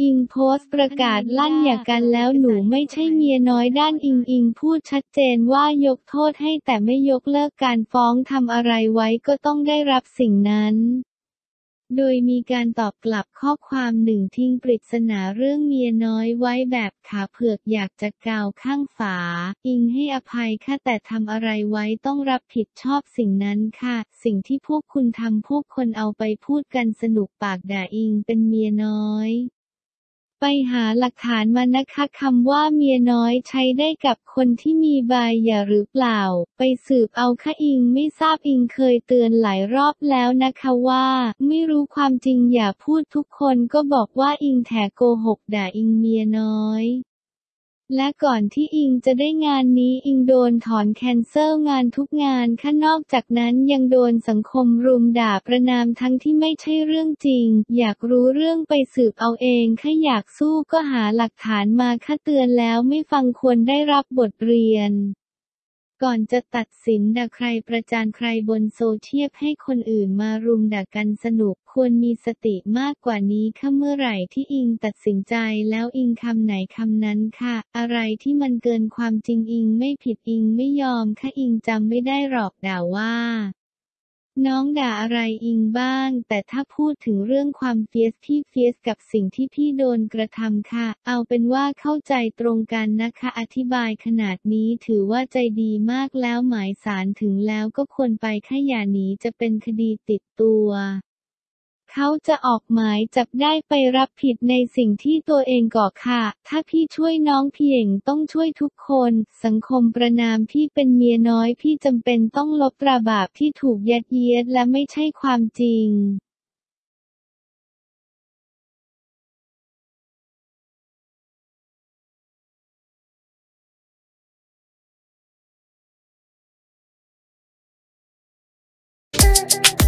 อิงโพสต์ประกาศลั่นหย่ากันแล้วหนูไม่ใช่เมียน้อยด้านอิงอิงพูดชัดเจนว่ายกโทษให้แต่ไม่ยกเลิกการฟ้องทำอะไรไว้ก็ต้องได้รับสิ่งนั้นโดยมีการตอบกลับข้อความหนึ่งทิ้งปริศนาเรื่องเมียน้อยไว้แบบขาเผือกอยากจะกาวข้างฝา อิงให้อภัยค่ะแต่ทำอะไรไว้ต้องรับผิดชอบสิ่งนั้นค่ะ สิ่งที่พวกคุณทำพวกคนเอาไปพูดกันสนุกปากด่าอิงเป็นเมียน้อย ไปหาหลักฐานมานะคะคำว่าเมียน้อยใช้ได้กับคนที่มีใบหย่าหรือเปล่า ไปสืบเอาค่ะอิงไม่ทราบอิงเคยเตือนหลายรอบแล้วนะคะว่า ไม่รู้ความจริงอย่าพูดทุกคนก็บอกว่าอิงแถโกหกด่าอิงเมียน้อย และก่อนที่อิงจะได้งานนี้อิงโดนถอนแคนเซิลงานทุกงานข้านอกจากนั้นยังโดนสังคมรุมด่าประนามทั้งที่ไม่ใช่เรื่องจริง อยากรู้เรื่องไปสืบเอาเองค่ะอยากสู้ก็หาหลักฐานมาค่ะเตือนแล้วไม่ฟังควรได้รับบทเรียน ก่อนจะตัดสินด่าใครประจานใครบนโซเชียลให้คนอื่นมารุมด่ากันสนุกควรมีสติมากกว่านี้ค่ะเมื่อไหร่ที่อิงตัดสินใจแล้วอิงคำไหนคำนั้นค่ะ อะไรที่มันเกินความจริงอิงไม่ผิดอิงไม่ยอมค่ะอิงจำไม่ได้หรอกด่าว่า น้องด่าอะไรอิงบ้าง แต่ถ้าพูดถึงเรื่องความเฟียสพี่เฟียสกับสิ่งที่พี่โดนกระทำค่ะ เอาเป็นว่าเข้าใจตรงกันนะคะ อธิบายขนาดนี้ถือว่าใจดีมากแล้วหมายสารถึงแล้วก็ควรไปแค่อย่าหนีจะเป็นคดีติดตัว เขาจะออกหมายจับได้ไปรับผิดในสิ่งที่ตัวเองก่อค่ะ ถ้าพี่ช่วยน้องเพี่เองต้องช่วยทุกคน สังคมประนามพี่เป็นเมียน้อยพี่จำเป็นต้องลบตราบาปที่ถูกยัดเยียดและไม่ใช่ความจริง Thank